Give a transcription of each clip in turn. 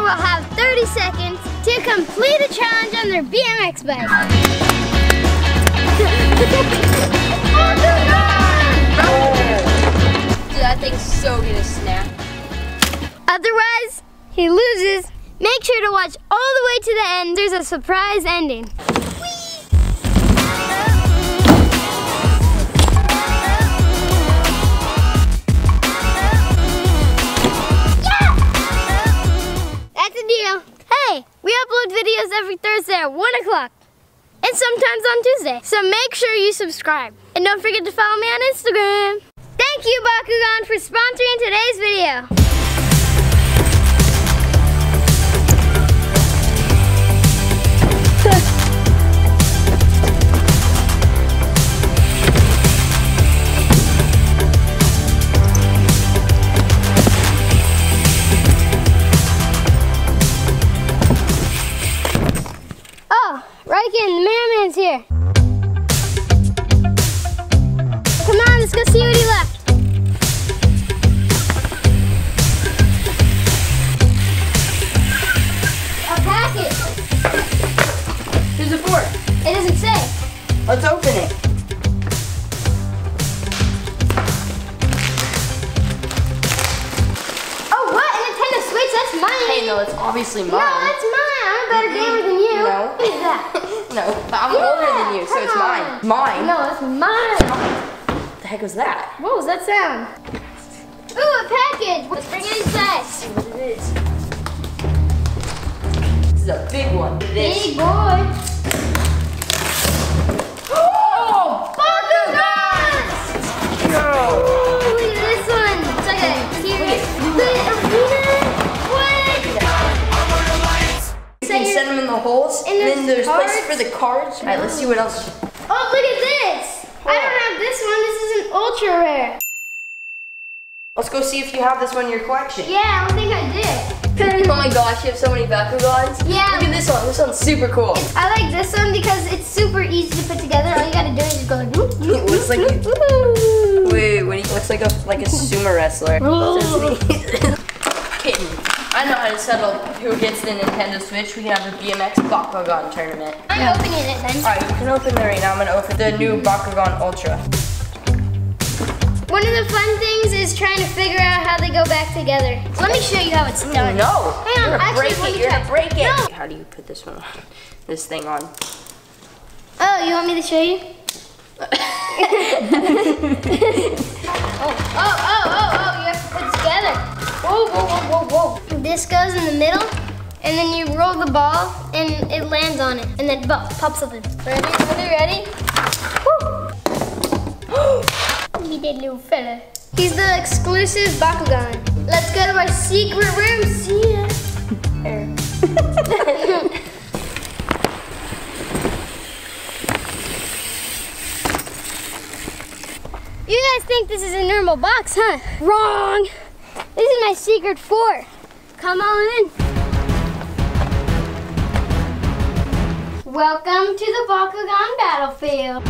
winner will have 30 seconds to complete a challenge on their BMX bike. Dude, that thing's so gonna snap. Otherwise, he loses. Make sure to watch all the way to the end. There's a surprise ending. Hey, we upload videos every Thursday at 1 o'clock. And sometimes on Tuesday. So make sure you subscribe. And don't forget to follow me on Instagram. Thank you, Bakugan, for sponsoring today's video. Ryken, the mailman's here. Come on, let's go see what he left. A package. Who's it for? It doesn't say. Let's open it. Oh, what? A Nintendo Switch? That's mine. Hey, no, it's obviously mine. No, that's mine. What is that? No, but I'm Yeah, older than you, so it's mine. Mine? No, it's mine. What the heck was that? What was that sound? Ooh, a package. Let's bring it inside. see what it is. This is a big one. This. Big boy. Oh! Bakugan! No! You can So send them in the holes, And and then there's there's places for the cards. All right, let's see what else. Oh, look at this. I don't have this one. This is an ultra rare. Let's go see if you have this one in your collection. Yeah, I don't think I did. Oh my gosh, you have so many Bakugans. Yeah. Look at this one. This one's super cool. I like this one because it's super easy to put together. All you gotta do is just go like, whoop, whoop, It looks like whoop, whoop. Wait, what do you, looks like a like a sumo wrestler. I know how to settle who gets the Nintendo Switch. We can have a BMX Bakugan tournament. I'm opening it then. Alright, you can open it right now. I'm gonna open the new Bakugan Ultra. One of the fun things is trying to figure out how they go back together. Let me show you how it's mm, done. No, Hang on, you're gonna actually, break it. You're try. gonna break it. No. How do you put this one on? This thing on. Oh, you want me to show you? oh, oh, oh, oh, oh, you have to put it together. Whoa, whoa, whoa, whoa, whoa. This goes in the middle, and then you roll the ball, and it lands on it, and then bo- pops open. Ready, ready, ready? Woo! Me that little fella. He's the exclusive Bakugan. Let's go to our secret room. See ya. You guys think this is a normal box, huh? Wrong. This is my secret fort. Come on in. Welcome to the Bakugan battlefield.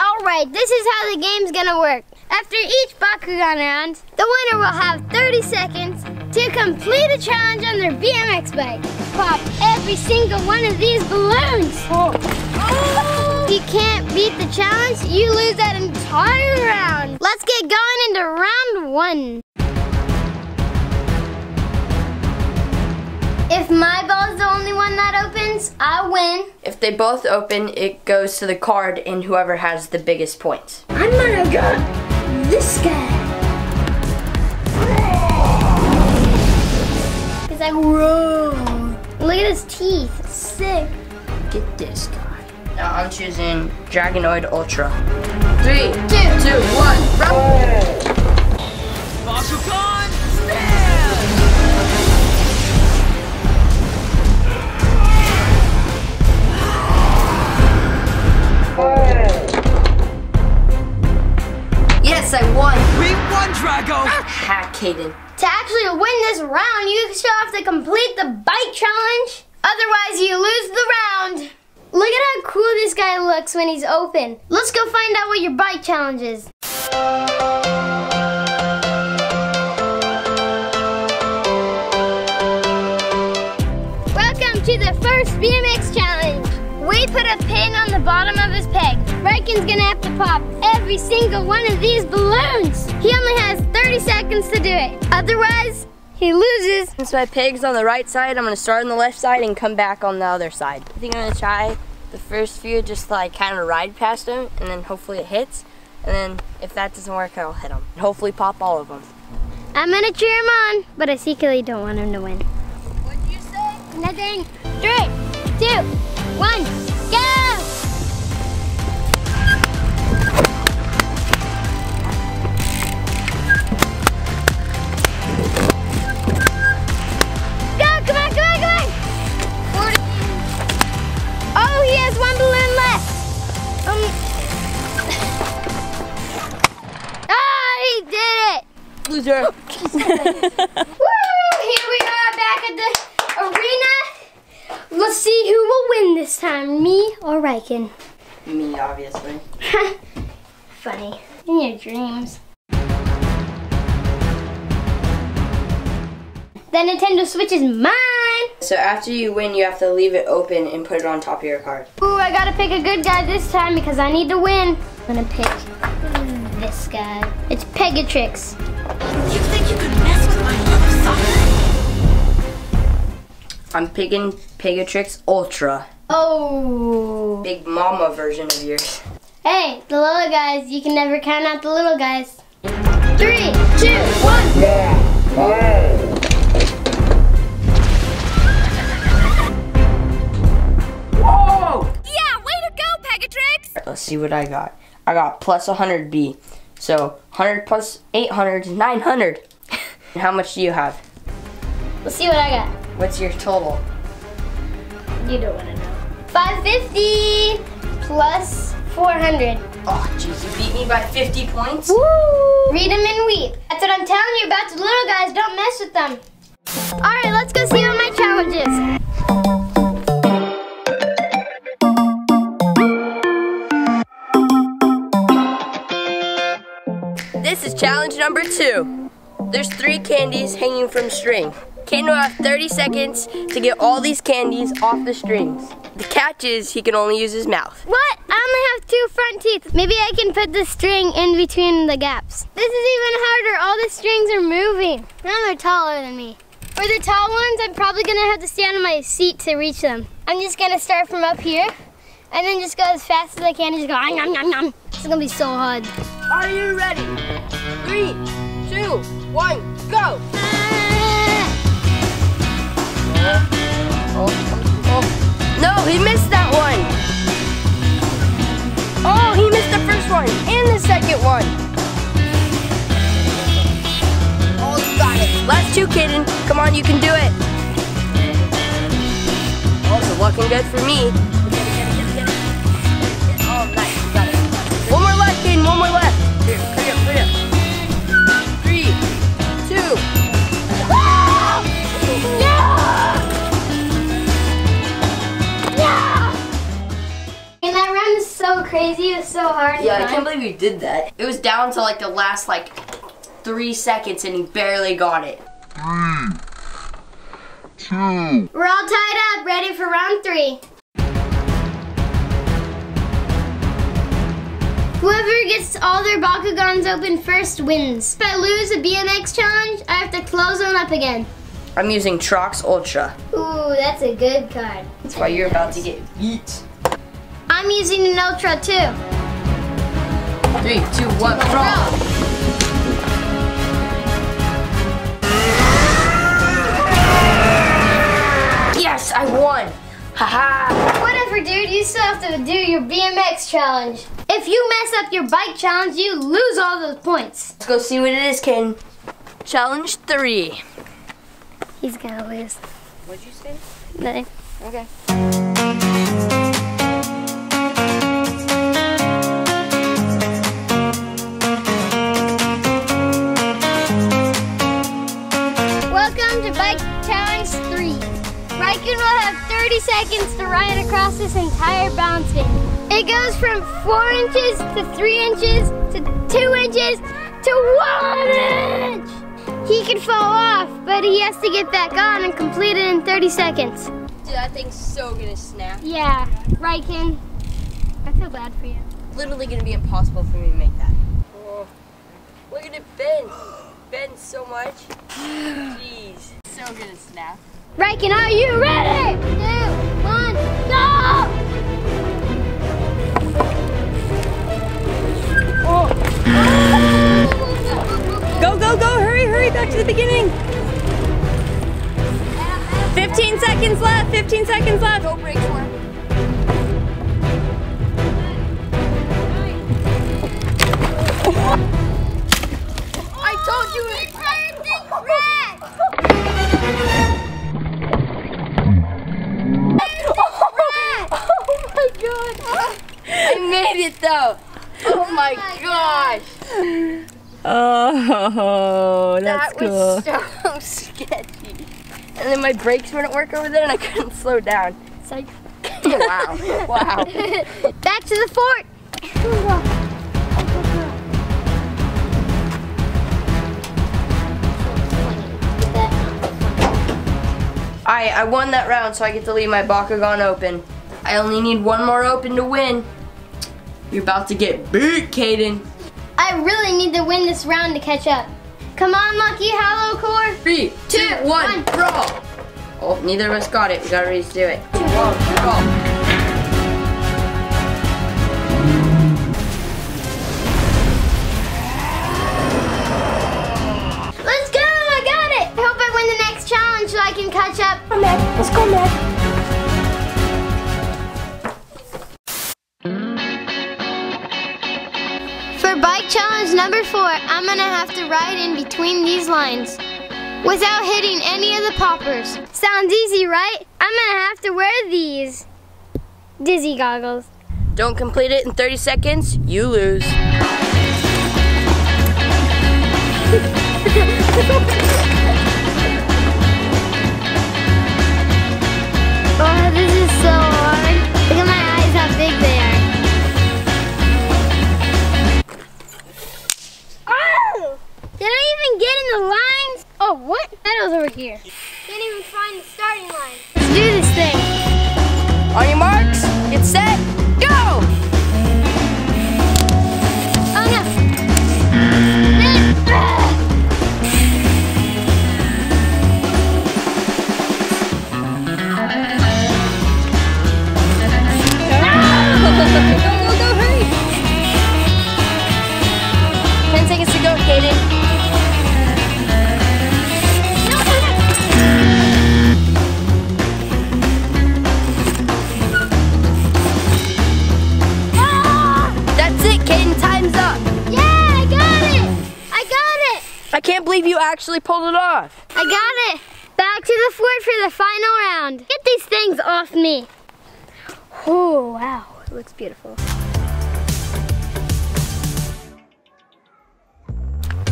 Alright, this is how the game's gonna work. After each Bakugan round, the winner will have 30 seconds to complete a challenge on their BMX bike. Pop every single one of these balloons. If you can't beat the challenge, you lose that entire round. Let's get going into round one. If my ball's the only one that opens, I win. If they both open, it goes to the card and whoever has the biggest points. I'm gonna get this guy. Like, whoa. Look at his teeth. Sick. Get this guy. Now I'm choosing Dragonoid Ultra. Three, Two. two, round. Bakugan, stand! Yes, I won. We won, Drago! Hack Caiden. To actually win this round, you still have to complete the bite challenge. Otherwise, you lose the round. Look at how cool this guy looks when he's open. Let's go find out what your bike challenge is. Welcome to the first BMX challenge. We put a pin on the bottom of his peg. Ryken's gonna have to pop every single one of these balloons. He only has 30 seconds to do it. Otherwise, he loses. Since my pig's on the right side, I'm gonna start on the left side and come back on the other side. I think I'm gonna try the first few just like kind of ride past him and then hopefully it hits. And then if that doesn't work, I'll hit him. And hopefully pop all of them. I'm gonna cheer him on, but I secretly don't want him to win. What'd you say? Nothing. Three, two, one, Let's see who will win this time, me or Ryken. Me, obviously. Funny. In your dreams. The Nintendo Switch is mine. So after you win, you have to leave it open and put it on top of your card. Ooh, I gotta pick a good guy this time because I need to win. I'm gonna pick this guy. It's Pegatrix. You think you could I'm picking Pegatrix Ultra. Oh. Big mama version of yours. Hey, the little guys, you can never count out the little guys. Three, two, one. Whoa! Yeah, way to go, Pegatrix! Let's see what I got. I got plus 100B. So 100 plus 800 is 900. How much do you have? Let's see what I got. What's your total? You don't want to know. 550 plus 400. Oh, jeez, you beat me by 50 points? Woo! Read them and weep. That's what I'm telling you about the little guys. Don't mess with them. All right, let's go see what my challenge is. This is challenge number two. There's three candies hanging from string. Ken will have 30 seconds to get all these candies off the strings. The catch is he can only use his mouth. What? I only have two front teeth. Maybe I can put the string in between the gaps. This is even harder. All the strings are moving. Now they're taller than me. For the tall ones, I'm probably gonna have to stand on my seat to reach them. I'm just gonna start from up here and then just go as fast as I can and just go nom nom nom. It's gonna be so hard. Are you ready? Three, two, one, go! Oh, oh, oh. No, he missed that one. Oh, he missed the first one and the second one. Oh, you got it. Last two, kitten. Come on, you can do it. Oh, also looking good for me. Oh, nice. You got it. One more left, kitten. One more left. Here, hurry up, so crazy. It was so hard. Yeah, I can't believe you did that. It was down to like the last like three seconds and he barely got it. Two. We're all tied up, ready for round three. Whoever gets all their Bakugans open first wins. If I lose a BMX challenge, I have to close them up again. I'm using Trox Ultra. Ooh, that's a good card. That's why you're about to get beat. I'm using an Ultra too. Three, two, one, draw. Yes, I won. Haha. Whatever, dude. You still have to do your BMX challenge. If you mess up your bike challenge, you lose all those points. Let's go see what it is, Ken. Challenge three. He's gonna lose. What'd you say? Nothing. Okay. Welcome to Bike Challenge 3. Raikkonen will have 30 seconds to ride across this entire bounce beam. It goes from 4 inches to 3 inches to 2 inches to 1 inch! He could fall off, but he has to get back on and complete it in 30 seconds. Dude, that thing's so gonna snap. Yeah, Ryken, I feel bad for you. Literally gonna be impossible for me to make that. Oh, look at it bend. Bend so much. Jeez. So gonna snap. Ryken, are you ready? Two, one, go! Oh. Go, go, go! Hurry, hurry! Back to the beginning. 15 seconds left. 15 seconds left. Go break one. It though. Oh my gosh. Oh, that's that cool. was so sketchy. And then my brakes wouldn't work over there and I couldn't slow down. It's like, wow, wow. Back to the fort! Alright, I won that round so I get to leave my Bakugan open. I only need one more open to win. You're about to get beat, Caiden. I really need to win this round to catch up. Come on, Lucky Howlkor! Three, two, Two, one, one. brawl! Oh, neither of us got it. We gotta redo it. Two, one, brawl. Let's go! I got it! I hope I win the next challenge so I can catch up. Come back. Let's go, Mac. For bike challenge number four, I'm gonna have to ride in between these lines without hitting any of the poppers. Sounds easy, right? I'm gonna have to wear these dizzy goggles. Don't complete it in 30 seconds, you lose. actually pulled it off. I got it. Back to the fort for the final round. Get these things off me. Oh, wow. It looks beautiful.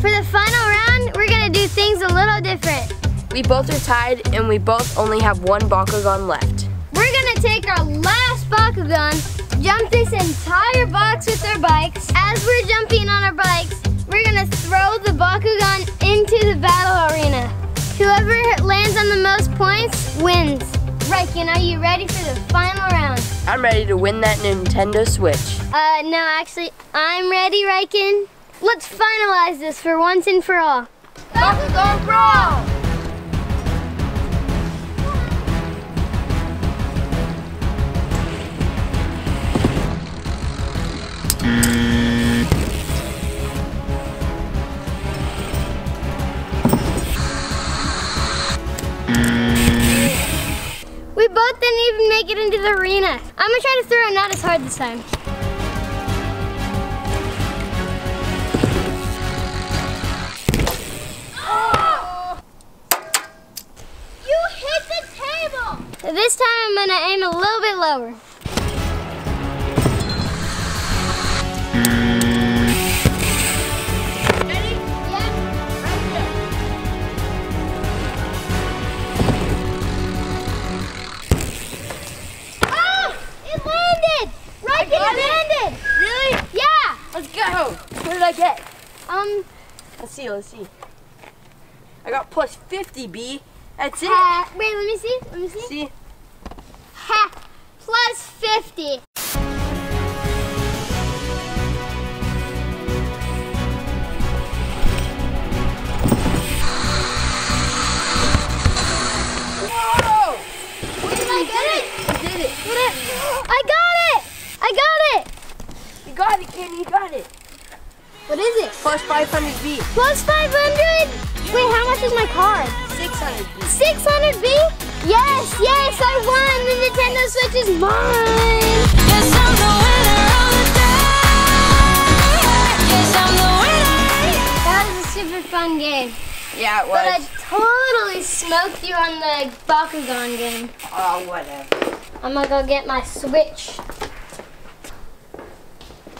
For the final round, we're going to do things a little different. We both are tied and we both only have one Bakugan left. We're going to take our last Bakugan, jump this entire box with our bikes. As we're jumping on our bikes, we're going to throw the Bakugan into the battle arena. Whoever lands on the most points wins. Ryken, are you ready for the final round? I'm ready to win that Nintendo Switch. Uh, no, actually, I'm ready, Ryken. Let's finalize this for once and for all. Bakugan Brawl! We both didn't even make it into the arena. I'm gonna try to throw it not as hard this time. You hit the table! This time I'm gonna aim a little bit lower. What did I get? Um, Let's see, let's see. I got plus 50, B. That's it. uh, wait, let me see. Let me see. See? Ha, plus 50. Whoa! Wait, did it? You did it? I got it! I got it! You got it, Kenny. You got it. What is it? Plus 500 B. Plus 500? Wait, how much is my card? 600 B. 600 B? Yes, yes, I won! The Nintendo Switch is mine! Yes, I'm the winner of the day. Yes, I'm the winner. That was a super fun game. Yeah, it was. But I totally smoked you on the Bakugan game. Oh, whatever. I'm gonna go get my Switch.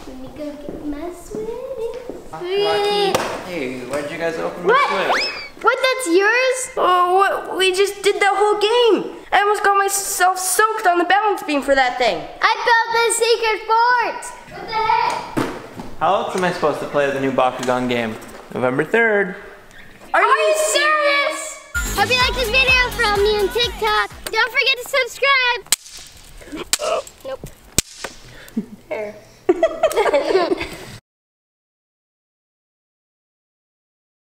Let me go get my Switch. Hey, why'd you guys open my What? Switch? What, that's yours? Oh, what? We just did the whole game. I almost got myself soaked on the balance beam for that thing. I built the secret fort! What the heck? How else am I supposed to play the new Bakugan game? November 3rd. Are, Are you serious? Hope you like this video from me on TikTok. Don't forget to subscribe. nope. serious?